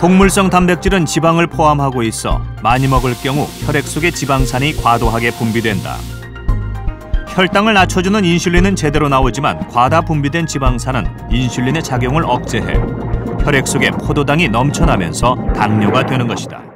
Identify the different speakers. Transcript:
Speaker 1: 동물성 단백질은 지방을 포함하고 있어 많이 먹을 경우 혈액 속의 지방산이 과도하게 분비된다. 혈당을 낮춰주는 인슐린은 제대로 나오지만 과다 분비된 지방산은 인슐린의 작용을 억제해 혈액 속에 포도당이 넘쳐나면서 당뇨가 되는 것이다.